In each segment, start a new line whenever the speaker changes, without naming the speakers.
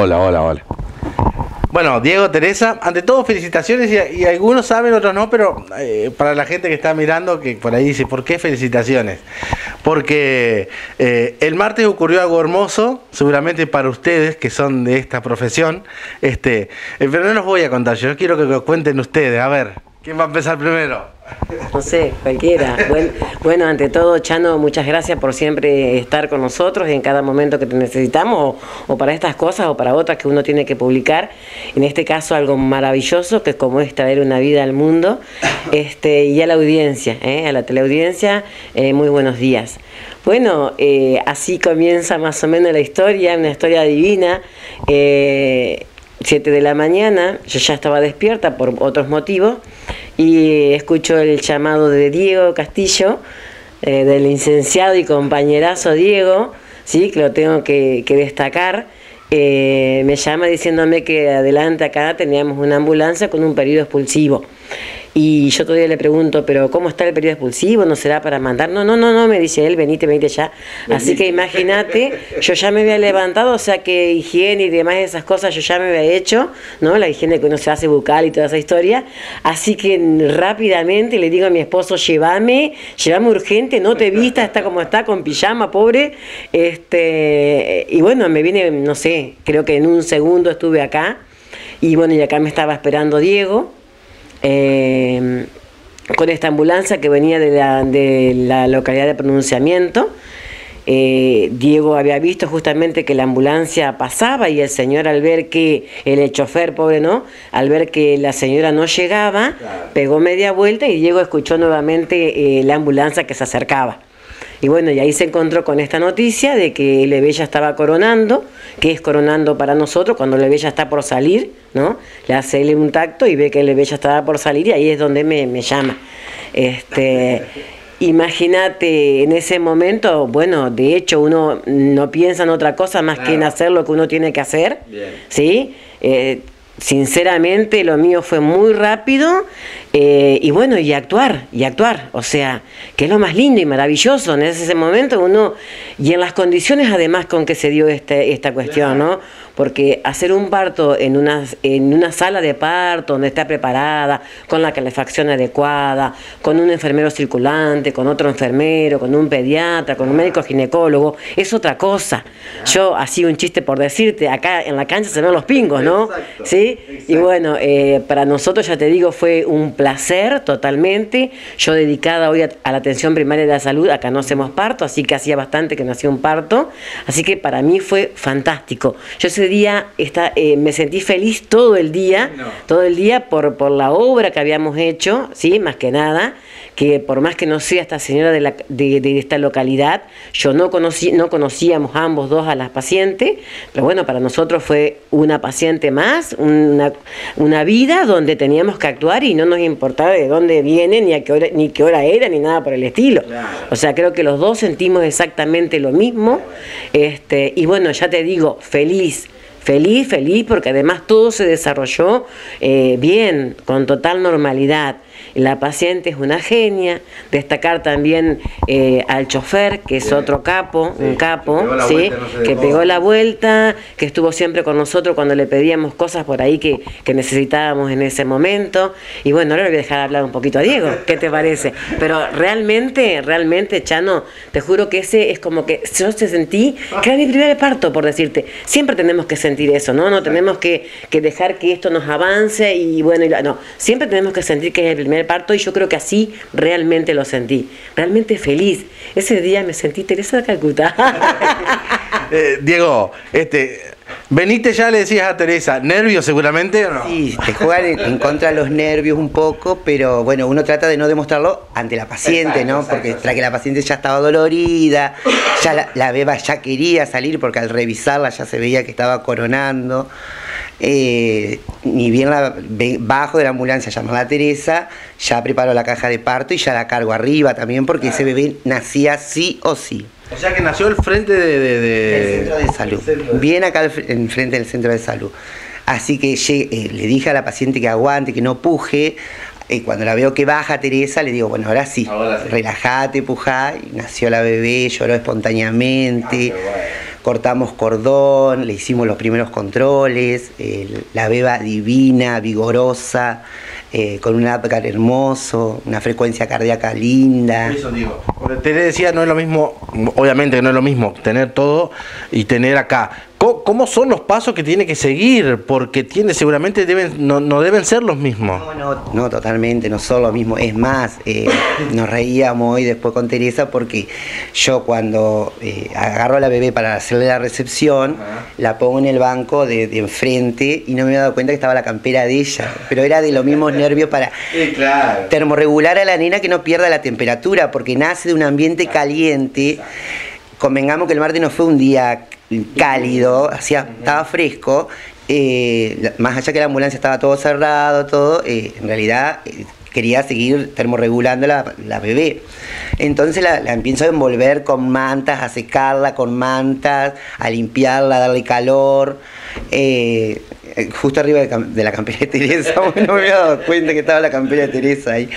Hola, hola, hola. Bueno, Diego, Teresa, ante todo felicitaciones y, algunos saben, otros no, pero eh, para la gente que está mirando, que por ahí dice, ¿por qué felicitaciones? Porque eh, el martes ocurrió algo hermoso, seguramente para ustedes que son de esta profesión, este, eh, pero no los voy a contar, yo quiero que lo cuenten ustedes, a ver, ¿quién va a empezar primero?
No sé, cualquiera. Bueno, ante todo, Chano, muchas gracias por siempre estar con nosotros en cada momento que te necesitamos, o, para estas cosas o para otras que uno tiene que publicar. En este caso, algo maravilloso, que es como es traer una vida al mundo. Este, y a la audiencia, ¿eh? a la teleaudiencia, eh, muy buenos días. Bueno, eh, así comienza más o menos la historia, una historia divina. 7 de la mañana, yo ya estaba despierta por otros motivos y escucho el llamado de Diego Castillo, eh, del licenciado y compañerazo Diego, sí, que lo tengo que, destacar. Eh, me llama diciéndome que adelante acá teníamos una ambulancia con un periodo expulsivo. Y yo todavía le pregunto, pero ¿cómo está el periodo expulsivo? ¿No será para mandar? No, no, no, no, me dice él, venite, venite ya. Así que imagínate, yo ya me había levantado, o sea que higiene y demás esas cosas yo ya me había hecho, ¿no? La higiene que uno se hace bucal y toda esa historia. Así que rápidamente le digo a mi esposo, llévame, llévame urgente, no te vista, está como está, con pijama, pobre. Este, y bueno, me viene, no sé, creo que en un segundo estuve acá. Y bueno, y acá me estaba esperando Diego eh, con esta ambulancia que venía de la, de la localidad de pronunciamiento. Eh, Diego había visto justamente que la ambulancia pasaba y el señor al ver que, el chofer pobre no, al ver que la señora no llegaba, pegó media vuelta y Diego escuchó nuevamente eh, la ambulancia que se acercaba. Y bueno, y ahí se encontró con esta noticia de que Lebella estaba coronando, que es coronando para nosotros cuando Lebella está por salir, ¿no? Le hace un tacto y ve que Lebella estaba por salir y ahí es donde me, llama. Este, Imagínate en ese momento, bueno, de hecho uno no piensa en otra cosa más que en hacer lo que uno tiene que hacer, ¿sí? Eh, sinceramente lo mío fue muy rápido eh, y bueno, y actuar, y actuar, o sea, que es lo más lindo y maravilloso en ese momento uno, y en las condiciones además con que se dio este, esta cuestión, ¿no? Porque hacer un parto en una, en una sala de parto donde está preparada, con la calefacción adecuada, con un enfermero circulante, con otro enfermero, con un pediatra, con un médico ginecólogo, es otra cosa. Yo, así un chiste por decirte, acá en la cancha se ven los pingos, ¿no? ¿Sí? Y bueno, eh, para nosotros, ya te digo, fue un placer totalmente. Yo dedicada hoy a, la atención primaria de la salud, acá no hacemos parto, así que hacía bastante que no hacía un parto. Así que para mí fue fantástico. Yo ese día está, eh, me sentí feliz todo el día, todo el día por, por la obra que habíamos hecho, ¿sí? Más que nada que por más que no sea esta señora de, la, de, esta localidad, yo no, conocí, no conocíamos ambos dos a las pacientes, pero bueno, para nosotros fue una paciente más, una, una vida donde teníamos que actuar y no nos importaba de dónde viene, ni a qué hora, ni qué hora era, ni nada por el estilo. O sea, creo que los dos sentimos exactamente lo mismo. Este, y bueno, ya te digo, feliz feliz, feliz, porque además todo se desarrolló eh, bien, con total normalidad. La paciente es una genia, destacar también eh, al chofer, que es otro capo, un capo, que, ¿sí? que pegó la vuelta, que estuvo siempre con nosotros cuando le pedíamos cosas por ahí que, que necesitábamos en ese momento. Y bueno, ahora le voy a dejar hablar un poquito a Diego, ¿qué te parece? Pero realmente, realmente, Chano, te juro que ese es como que yo se sentí que era mi primer parto, por decirte. Siempre tenemos que sentir eso, ¿no? No tenemos que, que dejar que esto nos avance y bueno, y no, siempre tenemos que sentir que es el primer parto y yo creo que así realmente lo sentí. Realmente feliz. Ese día me sentí Teresa de Calcuta.
Eh, Diego, este, Veniste ya le decías a Teresa, ¿nervios seguramente o no?
Sí, te juegan en, contra de los nervios un poco, pero bueno, uno trata de no demostrarlo ante la paciente, ¿no? porque tras que la paciente ya estaba dolorida, ya la, beba ya quería salir porque al revisarla ya se veía que estaba coronando. Eh, ni bien la, bajo de la ambulancia llamó a Teresa, ya preparó la caja de parto y ya la cargo arriba también porque ese bebé nacía sí o sí.
O sea que nació al frente de,
centro de salud. Bien acá en frente del centro de salud. Así que eh, le dije a la paciente que aguante, que no puje. Y cuando la veo que baja Teresa, le digo, bueno, ahora sí, relajate, pujá. Y nació la bebé, lloró espontáneamente. Ah, cortamos cordón, le hicimos los primeros controles, la beba divina, vigorosa, eh, con un APGAR hermoso, una frecuencia cardíaca linda.
Eso digo. Te decía, no es lo mismo, obviamente no es lo mismo tener todo y tener acá. ¿Cómo, son los pasos que tiene que seguir? Porque tiene, seguramente deben, no, deben ser los mismos.
No, no, no, totalmente, no son los mismos. Es más, eh, nos reíamos hoy después con Teresa porque yo cuando eh, agarro a la bebé para hacerle la recepción, la pongo en el banco de, enfrente y no me había dado cuenta que estaba la campera de ella. Pero era de los mismos nervios para termorregular a la nena que no pierda la temperatura, porque nace de un ambiente caliente. Convengamos que el martes no fue un día cálido, hacía, estaba fresco, eh, más allá que la ambulancia estaba todo cerrado, todo, eh, en realidad eh, quería seguir termorregulando la, la bebé. Entonces la, la, empiezo a envolver con mantas, a secarla con mantas, a limpiarla, a darle calor. Eh, justo arriba de, la campera de Teresa, no me había dado cuenta que estaba la campera de Teresa ahí.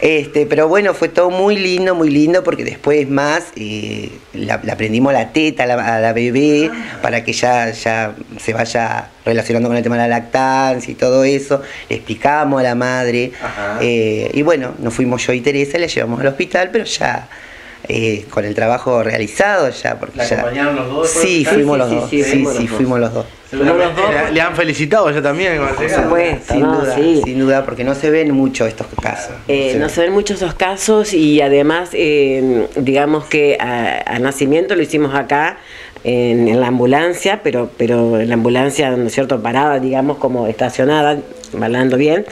Este, pero bueno, fue todo muy lindo, muy lindo, porque después más eh, la, prendimos la teta a la, bebé para que ya, ya se vaya relacionando con el tema de la lactancia y todo eso. Le explicamos a la madre. Eh, y bueno, nos fuimos yo y Teresa, la llevamos al hospital, pero ya con el trabajo realizado ya. Porque
¿La acompañaron los dos?
Sí, fuimos los dos. Sí, sí, fuimos los dos.
Le, han felicitado ya también.
Por supuesto, sin duda, sin duda, porque no se ven mucho estos casos.
Eh, no se ven muchos estos casos y además, eh, digamos que a, nacimiento lo hicimos acá. En, la ambulancia, pero, pero la ambulancia, ¿no es cierto?, parada, digamos, como estacionada, hablando bien.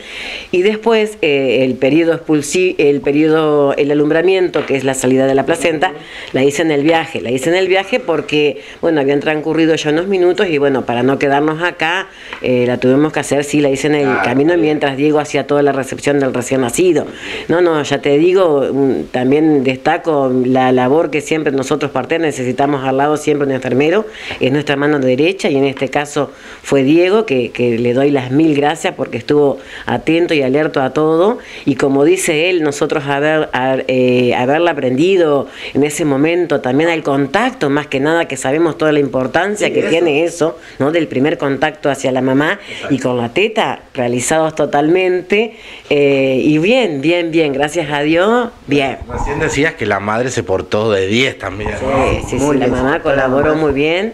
Y después eh, el periodo expulsivo, el periodo, el alumbramiento, que es la salida de la placenta, la hice en el viaje. La hice en el viaje porque, bueno, habían transcurrido ya unos minutos y bueno, para no quedarnos acá, eh, la tuvimos que hacer, sí, la hice en el camino mientras Diego hacía toda la recepción del recién nacido. No, no, ya te digo, también destaco la labor que siempre nosotros partes necesitamos al lado siempre un enfermero, es nuestra mano derecha y en este caso fue Diego, que, que le doy las mil gracias por porque estuvo atento y alerto a todo. Y como dice él, nosotros haber, eh, haberla aprendido en ese momento, también al contacto, más que nada que sabemos toda la importancia que tiene eso, ¿no? Del primer contacto hacia la mamá y con la teta, realizados totalmente. Eh, y bien, bien, bien, gracias a Dios, bien.
Recién decías que la madre se portó de 10 también.
Sí, sí, sí, la mamá colaboró muy bien.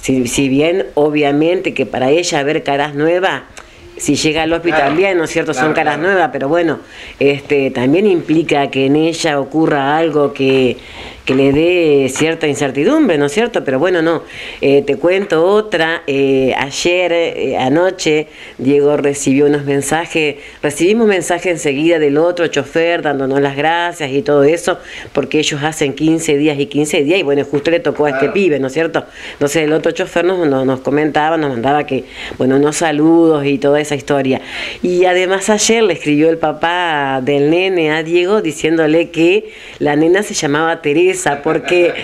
Si, si bien, obviamente, que para ella ver caras nuevas si llega al hospital bien, ¿no es cierto? Son caras nuevas, pero bueno, este también implica que en ella ocurra algo que, que le dé cierta incertidumbre, ¿no es cierto? Pero bueno, no. Eh, te cuento otra. Eh, ayer, eh, anoche, Diego recibió unos mensajes, recibimos mensajes enseguida del otro chofer dándonos las gracias y todo eso, porque ellos hacen 15 días y 15 días, y bueno, justo le tocó a este pibe, ¿no es cierto? Entonces el otro chofer nos, nos, comentaba, nos mandaba que, bueno, unos saludos y toda esa historia. Y además ayer le escribió el papá del nene a Diego diciéndole que la nena se llamaba Teresa porque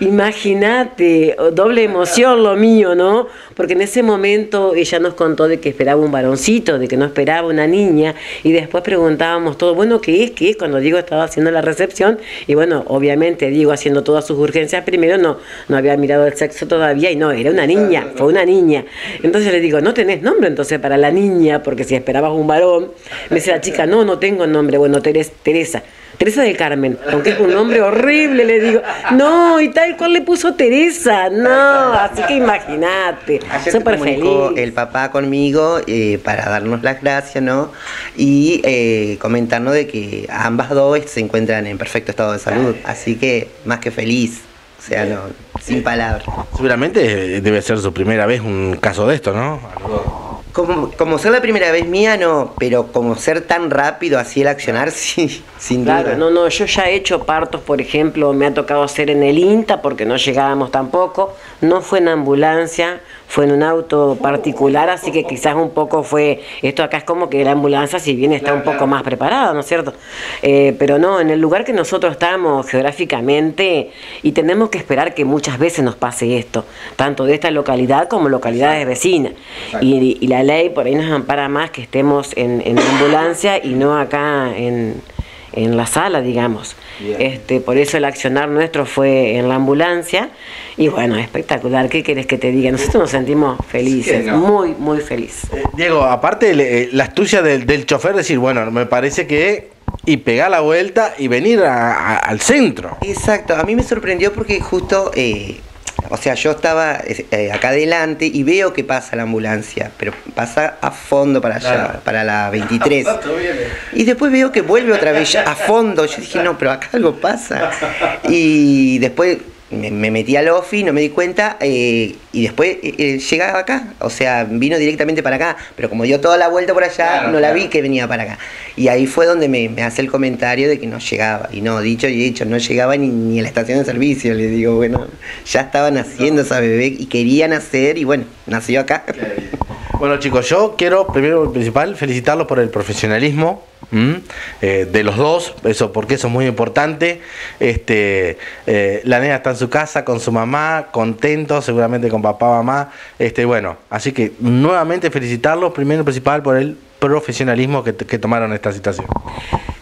imagínate, doble emoción lo mío, ¿no? Porque en ese momento ella nos contó de que esperaba un varoncito, de que no esperaba una niña, y después preguntábamos todo, bueno, ¿qué es? ¿Qué es? Cuando Diego estaba haciendo la recepción, y bueno, obviamente Diego haciendo todas sus urgencias, primero no, no había mirado el sexo todavía, y no, era una niña, fue una niña. Entonces le digo, no tenés nombre entonces para la niña, porque si esperabas un varón, me dice la chica, no, no tengo nombre, bueno, Teresa. Teresa del Carmen, aunque es un nombre horrible, le digo, no, y tal cual le puso Teresa, no, así que imagínate, súper feliz.
El papá conmigo eh, para darnos las gracias, ¿no? Y eh, comentarnos de que ambas dos se encuentran en perfecto estado de salud, así que más que feliz. O sea, no, sin palabras.
Seguramente debe ser su primera vez un caso de esto, ¿no?
Como, como ser la primera vez mía, no, pero como ser tan rápido así el accionar, sí, sin duda.
no, no, yo ya he hecho partos, por ejemplo, me ha tocado hacer en el INTA porque no llegábamos tampoco, no fue en ambulancia, fue en un auto particular, así que quizás un poco fue, esto acá es como que la ambulancia si bien está un poco más preparada, ¿no es cierto? Eh, pero no, en el lugar que nosotros estamos geográficamente y tenemos que esperar que muchas veces nos pase esto, tanto de esta localidad como localidades vecinas. Y, la ley por ahí nos ampara más que estemos en, en ambulancia y no acá en, en la sala, digamos. Este, por eso el accionar nuestro fue en la ambulancia. Y bueno, espectacular. ¿Qué querés que te diga? Nosotros nos sentimos felices, muy, muy felices.
Eh, Diego, aparte eh, la astucia del, del chofer, decir, bueno, me parece que y pegar la vuelta y venir al centro.
Exacto, a mí me sorprendió porque justo, eh, o sea, yo estaba eh, acá adelante y veo que pasa la ambulancia, pero pasa a fondo para allá, para la 23. y después veo que vuelve otra vez a fondo. Yo dije, no, pero acá algo pasa. Y después me, metí al OFI, no me di cuenta, eh, y después eh, eh, llegaba acá, o sea, vino directamente para acá, pero como dio toda la vuelta por allá, no la vi que venía para acá. Y ahí fue donde me, hace el comentario de que no llegaba, y no, dicho y dicho, no llegaba ni, ni a la estación de servicio, le digo, bueno, ya estaban haciendo esa bebé y querían hacer, y bueno, nació acá.
Bueno chicos, yo quiero primero y principal felicitarlos por el profesionalismo eh, de los dos, eso porque eso es muy importante. Este, eh, la nena está en su casa con su mamá, contento, seguramente con papá, mamá. Este, bueno, así que nuevamente felicitarlos primero y principal por el profesionalismo que, que tomaron esta situación.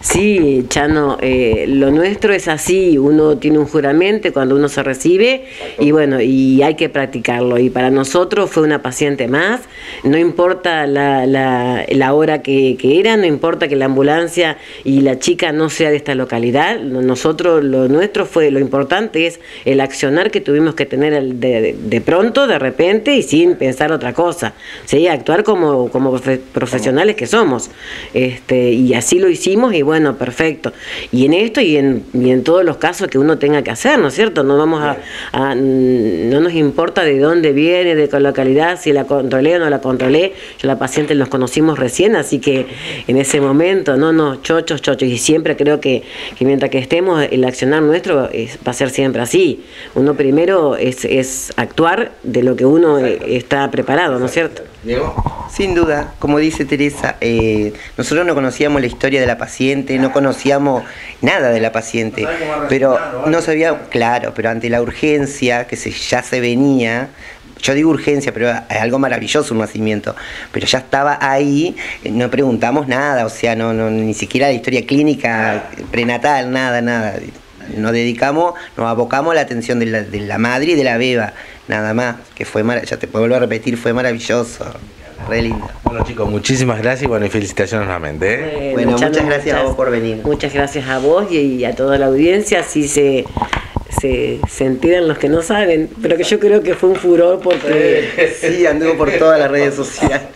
Sí, Chano, eh, lo nuestro es así, uno tiene un juramento cuando uno se recibe y bueno, y hay que practicarlo. Y para nosotros fue una paciente más, no importa la, la, hora que, era, no importa que la ambulancia y la chica no sea de esta localidad, nosotros lo nuestro fue, lo importante es el accionar que tuvimos que tener de, de pronto, de repente y sin pensar otra cosa, ¿sí? actuar como, como profesionales que somos. Este, y así lo hicimos y bueno, perfecto. Y en esto y en, y en todos los casos que uno tenga que hacer, ¿no es cierto? No vamos a, no nos importa de dónde viene, de qué localidad, si la controlé o no la controlé. Yo la paciente los conocimos recién, así que en ese momento, no, no, chochos, chochos. Y siempre creo que, mientras que estemos, el accionar nuestro va a ser siempre así. Uno primero es, es actuar de lo que uno está preparado, ¿no es cierto?
Diego. Sin duda, como dice Teresa, eh, nosotros no conocíamos la historia de la paciente, no conocíamos nada de la paciente, pero no sabía, claro, pero ante la urgencia que se, ya se venía, yo digo urgencia, pero es algo maravilloso un nacimiento, pero ya estaba ahí, no preguntamos nada, o sea, no, no ni siquiera la historia clínica prenatal, nada, nada. Nos dedicamos, nos abocamos a la atención de la, de la madre y de la beba, nada más, que fue, ya te puedo volver a repetir, fue maravilloso. Re lindo.
Bueno chicos, muchísimas gracias y bueno, y felicitaciones nuevamente.
¿eh? Bueno, muchas gracias a vos por venir.
Muchas gracias a vos y, a toda la audiencia. Así se, se, se, enteran los que no saben, pero que yo creo que fue un furor porque...
Sí, anduvo por todas las redes sociales.